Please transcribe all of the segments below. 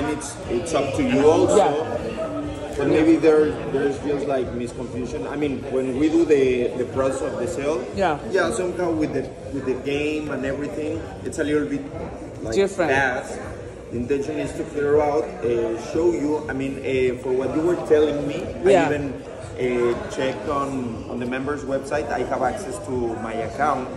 again, it's it's up to you also. Yeah. But maybe there there's just like misconfusion. I mean, when we do the the process of the sale, Yeah. yeah, somehow with the with the game and everything, it's a little bit like Different. fast. The intention is to figure out, uh, show you. I mean, uh, for what you were telling me, Yeah. I even uh, checked on on the members' website. I have access to my account,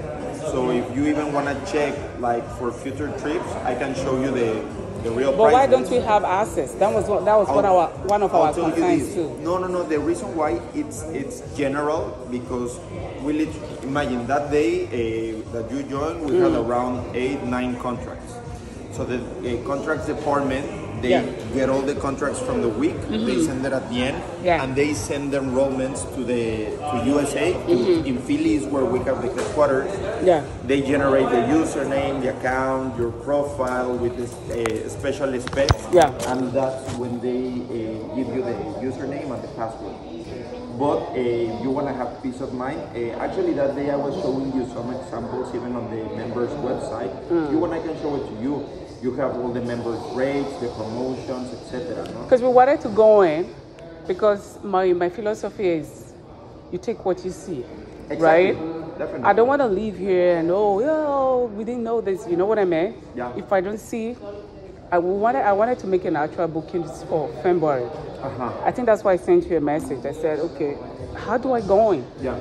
so if you even want to check like for future trips, I can show you the the real But why don't we have access? That was what, that was one of I'll- our one of I'll our concerns too. No, no, no. The reason why it's it's general because we lit- imagine that day uh, that you joined, we Mm. had around eight, nine contracts. So the uh, contracts department they Yeah. Mm-hmm. get all the contracts from the week. They send it at the end, Yeah. and they send the enrollments to the to USA. Mm-hmm. In Philly is where we have the headquarters. Yeah. They generate the username, the account, your profile with this uh, special specs. Yeah. And that's when they uh, give you the username and the password. But uh, if you want to have peace of mind, uh, actually that day I was showing you some examples even on the members website. If you want, I can show it to you. You have all the members rates, the promotions, etc. No? Because we wanted to go in, because my, my philosophy is you take what you see, right? Definitely. I don't want to leave here and oh, yeah, we didn't know this. You know what I mean? Yeah. If I don't see, I wanted I wanted to make an actual booking for February. Uh-huh. I think that's why I sent you a message. I said, okay, how do I go in? Yeah.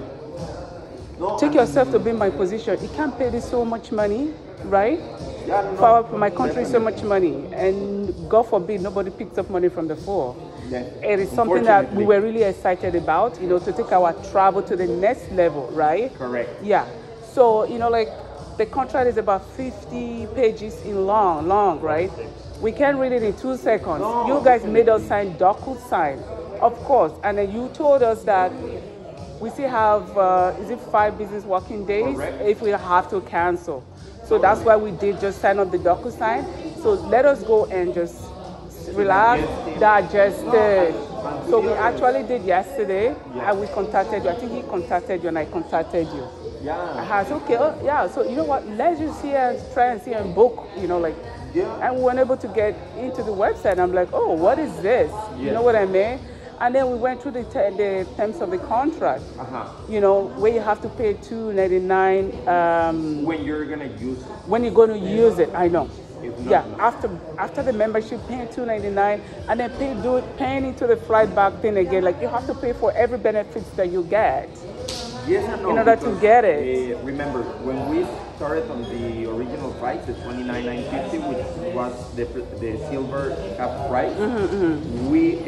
No, Take and- yourself to be in my position. You can't pay this so much money, right? Yeah, no, For, my country, so much money, and God forbid nobody picks up money from the floor. Yeah. It is something that we were really excited about, you know, to take our travel to the next level, right? Correct. Yeah. So, you know, like the contract is about 50 pages in long, long, right? We can't read it in two seconds. No, you guys made us sign DocuSign, of course. And then you told us that we still have, uh, is it five business working days Correct. if we have to cancel. So that's why we did just sign up the DocuSign. So let us go and just relax, digest it. So we actually did yesterday, and we contacted you. I think he contacted you, and I contacted you. Yeah. Uh-huh. I said, okay, oh, yeah. So you know what? Let's just see and try and see and book. You know, like, Yeah. and we weren't able to get into the website. I'm like, oh, what is this? You know what I mean? And then we went through the, te- the terms of the contract. Uh-huh. You know, where you have to pay two ninety nine um, When you're gonna use it. when you're going to use it. I know. Not, Yeah, no. after after the membership, paying two ninety nine, and then pay do it paying into the flight back thing again. Like you have to pay for every benefits that you get. Yes and no. In order to get it. Uh, remember, when we started on the original price, the 29950 which was the, the silver cap price, Mm-hmm, we uh,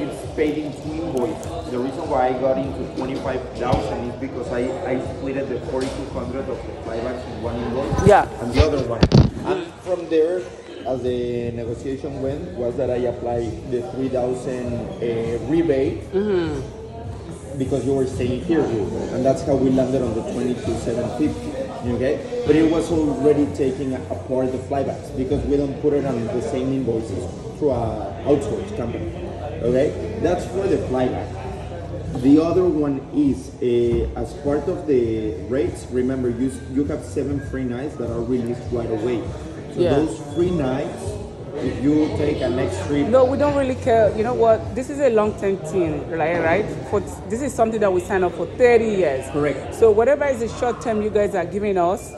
it's paid in two invoices. The reason why I got into 25,000 is because I, I split the 4200 of the flybacks in one invoice Yeah. and the other one. And from there, as the negotiation went, was that I applied the 3000 uh, rebate because you were staying here, and that's how we landed on the 22,750. Okay, but it was already taking apart the flybacks because we don't put it on the same invoices through a outsourced company. Okay, that's for the flyback. The other one is uh, as part of the rates. Remember, you you have seven free nights that are released right away. So Yeah. those free nights, you take a next trip, No, we don't really care. You know what? This is a long-term thing, right? Right? For this is something that we signed up for 30 years. Correct. So whatever is the short-term you guys are giving us,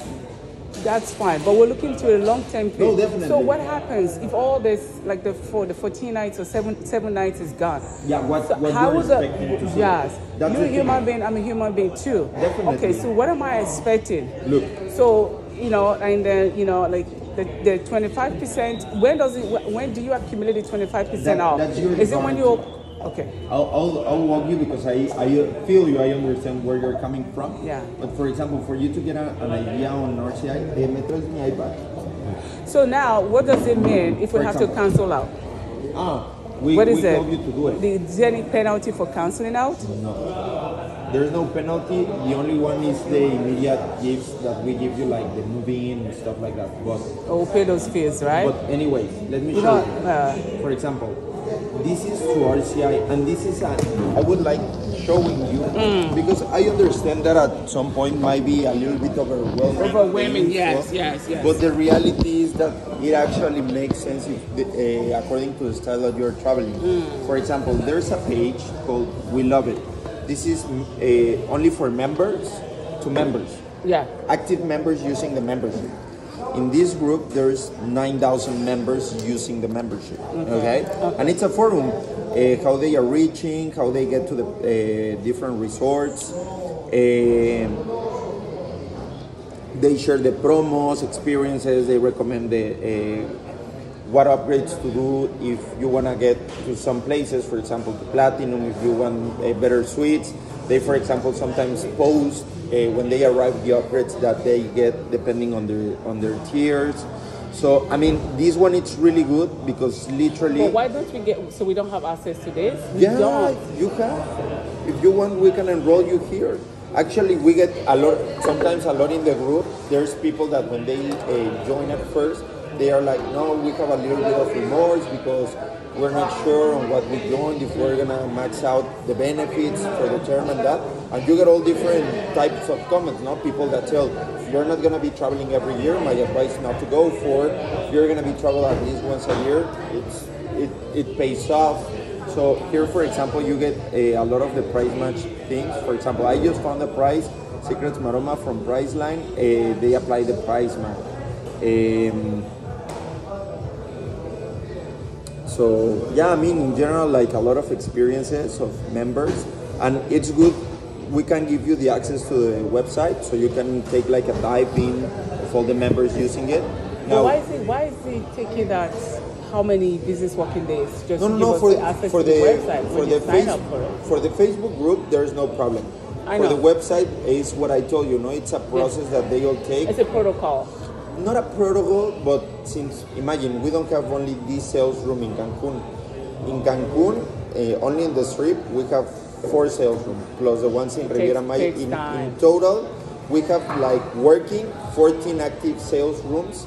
that's fine. But we're looking to a long-term thing. No, definitely. So what happens if all this, like the for the 14 nights or seven seven nights, is gone? yeah, what, So what how you're would the expecting to yes? That's You're a human thing. being. I'm a human being too. Definitely. Okay. So what am I expecting? Look, So you know, and then you know, like the, the 25%. When does it? When do you accumulate the 25% That- off? that's your Is it when you? Okay. I'll, I'll, I'll walk you because I, I feel you, I understand where you're coming from. Yeah. But for example, for you to get a, an idea on RCI, eh, me traes mi iPad. So now, what does it mean if we For have to cancel out? Ah, we, What is we it? told you to do it. Is there any penalty for canceling out? No. There's no penalty. The only one is the immediate gifts that we give you, like the moving in and stuff like that. But, we'll pay those fees, right? but anyways, let me show you. uh, For example, this is to RCI, and this is a, I would like showing you Mm. because I understand that at some point might be a little bit overwhelming. Overwhelming, yes, yes, yes. But the reality is that it actually makes sense if the, uh, according to the style that you're traveling. Mm. For example, there's a page called We Love It. This is uh, only for members to members Yeah. active members using the membership. In this group, there's 9,000 members using the membership. Okay, and it's a forum. Uh, how they are reaching, how they get to the uh, different resorts. Um they share the promos, experiences. They recommend the uh, what upgrades to do if you want to get to some places. For example, the platinum. If you want uh, better suites, they, for example, sometimes post uh, when they arrive the upgrades that they get depending on their on their tiers. So I mean, this one it's really good because literally. But why don't we get so we don't have access to this? We Yeah, don't. you have. If you want, we can enroll you here. Actually, we get a lot, sometimes a lot in the group. There's people that when they uh, join at first, they are like, no, we have a little bit of remorse because we're not sure on what we joined, if we're gonna max out the benefits for the term and that. And you get all different types of comments, not People that tell, you're not gonna be traveling every year, my advice not to go for it. You're gonna be traveling at least once a year. It's it, it pays off. So here, for example, you get a, a lot of the price match things. For example, I just found the price, Secrets Maroma from Priceline. Uh, they apply the price match. Um, so yeah, I mean, in general, like a lot of experiences of members, and it's good. We can give you the access to the website, so you can take like a dive in of all the members using it. But why is it why is it taking that how many business working days just No, no, give no. us For the access for the, the, website for the sign face, up for it? for the Facebook group, there is no problem. I For know. the website, is what I told you. No, it's a process that they all take. It's a protocol. Not a protocol, but since imagine we don't have only this sales room in Cancun. In Cancun, uh, only in the strip, we have four sales rooms plus the ones in Riviera Maya. In, in total, we have like working 14 active sales rooms.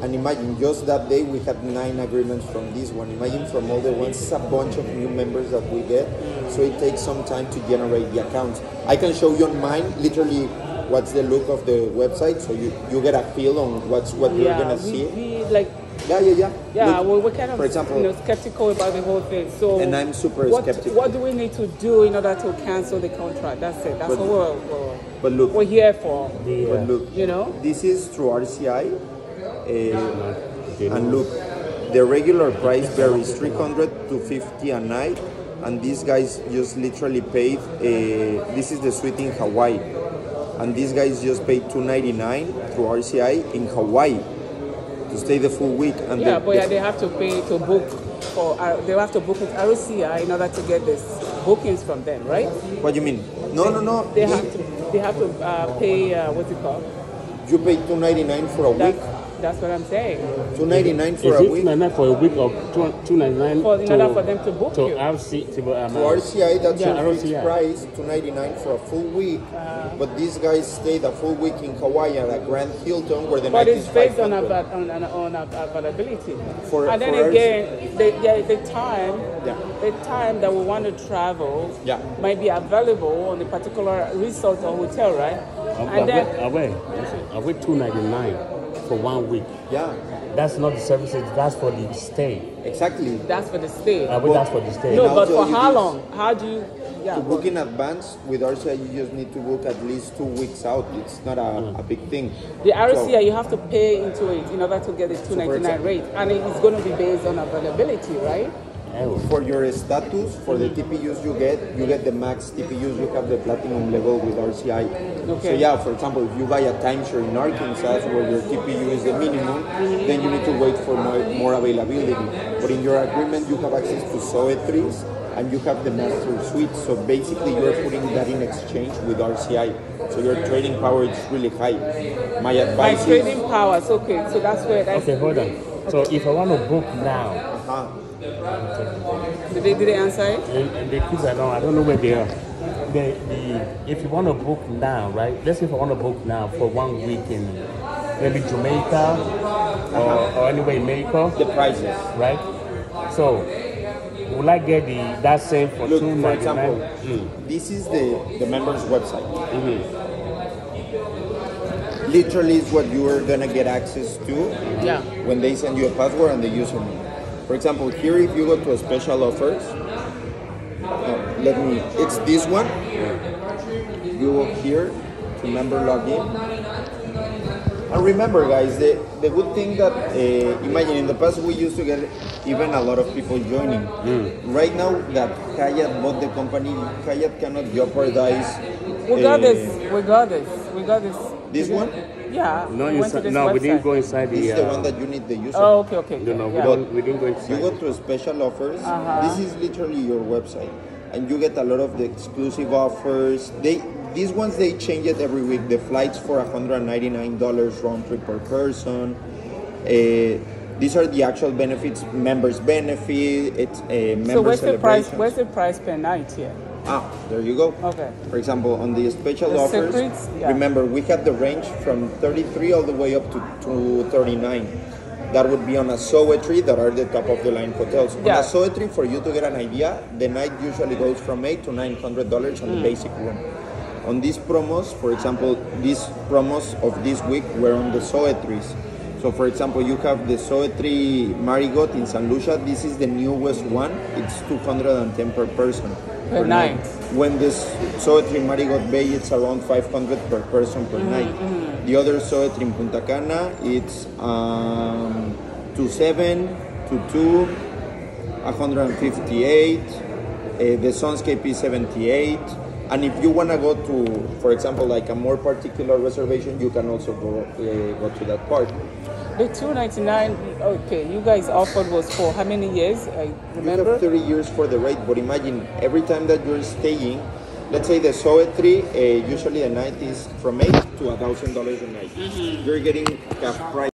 And imagine just that day we had nine agreements from this one. Imagine from all the ones, it's a bunch of new members that we get. So it takes some time to generate the accounts. I can show you on mine literally what's the look of the website so you, you get a feel on what's what you're gonna we, see. we like Yeah, yeah, yeah. yeah, Look, well, we're kind of for example, you know skeptical about the whole thing. So And I'm super what, skeptical. What do we need to do in order to cancel the contract? That's it. That's But- what we're, we're, but look, we're here for. but look, You know. this is through RCI, uh, and look, the regular price varies 300 to 50 a night, and these guys just literally paid. Uh, this is the suite in Hawaii, and these guys just paid 299 through RCI in Hawaii to stay the full week. And Yeah, the, but yeah, they have to pay to book for uh, they have to book with RCI in order to get this bookings from them, right? what do you mean? No, no, no. They have to they have to uh, pay uh, what's it called? You pay 299 for a week. That's that's what I'm saying. 299 for Is a week. 299 for a week or two- 299 For in order for them to book to you. RC, to, um, For RCI, that's Yeah, your fixed RCI. price, 299 for a full week. Uh-huh. but these guys stayed a full week in Hawaii at a Grand Hilton where the But night it's based on, 500. ava- on, on, on availability. For- and then for again, the, the, the time, Yeah. the time that we want to travel Yeah. might be available on a particular resort or hotel, right? Are, and then, are we, are we 299 for one week? Yeah, That's not the services, that's for the stay. exactly. that's for the stay. Are we, that's for the stay. no, but for how this. long? How do you? Yeah. To book in advance with RCI, you just need to book at least two weeks out. It's not a, Hmm. a big thing. The RCI, So- you have to pay into it in order to get the 299 rate, and it's going to be based on availability, right? For your status, for the TPUs you get, you get the max TPUs. You have the platinum level with RCI. Okay. So Okay. yeah, for example, if you buy a timeshare in Arkansas where your TPU is the minimum, then you need to wait for more, more availability. But in your agreement, you have access to Zoëtrys and you have the master suite. So basically, you're putting that in exchange with RCI. So your trading power is really high. My My advice trading is. powers, okay, so that's where that's. Okay, hold on. So if I want to book now, Uh, Did they, did they answer it? and, and the kids are now, I don't know where they are. The, the, if you want to book now, right? Let's say if I want to book now for one week in maybe Jamaica or, or anywhere in Mexico, the prices. right? So will I get the that same for Look, two for ninety example, nine? this is the, the members website. Mm-hmm. Literally is what you are gonna get access to Yeah. when they send you a password and the username. For example, here if you go to a special offers, uh, let me, it's this one. You go here to member login. And remember guys, the, the good thing that, uh, imagine in the past we used to get even a lot of people joining. Right now that Hyatt bought the company, Hyatt cannot jeopardize. We got uh, this. We got this. We got this. This one? Yeah. No, we went to this no, we didn't go inside the. This the. is the uh, one that you need the user. Oh, okay, okay. No, no, we yeah. don't. We didn't go inside. You go to special offers. Uh-huh. This is literally your website, and you get a lot of the exclusive offers. They these ones they change it every week. The flights for 199 dollars round trip per person. Uh, these are the actual benefits. Members benefit. It's a member So where's the price? celebrations. Where's the price per night here? Ah, there you go. Okay. For example, on the special The offers, secrets? Yeah. remember we have the range from 33 all the way up to, to 39. That would be on a Zoëtry that are the top of the line hotels. Yeah. On a Zoëtry, for you to get an idea, the night usually goes from eight to nine hundred dollars on the basic room. On these promos, for example, these promos of this week were on the Zoëtrys. So, for example, you have the Zoëtry Marigot in San Lucia. This is the newest one. It's 210 per person Per night. when this Zoëtry Marigot Bay it's around 500 per person per Mm-hmm, night. The other Zoëtry in Punta Cana it's um, to 7 to 2 158 uh, the Sunscape is 78 and if you want to go to for example like a more particular reservation you can also go uh, go to that part The 299. Okay, you guys offered was for how many years? I You remember. have 30 years for the rate, but imagine every time that you're staying, let's say the Zoëtry, uh, usually a night is from 8 to $1,000 a night. You're getting a price.